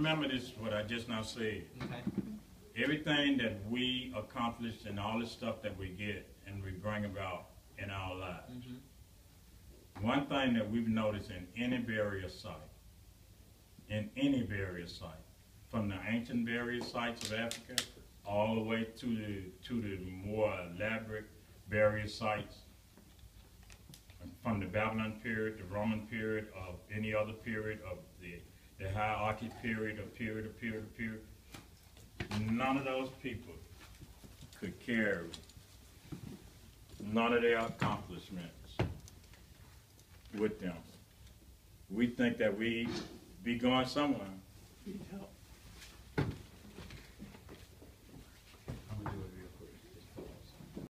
remember this, what I just now said. Okay. Everything that we accomplish and all the stuff that we get and we bring about in our lives. Mhm. One thing that we've noticed in any burial site, in any burial site, from the ancient burial sites of Africa all the way to the to the more elaborate burial sites, from the Babylon period, the Roman period, of any other period of the the hierarchy period, or period, or period, or period. None of those people could carry none of their accomplishments with them. We think that we be going somewhere. Need help.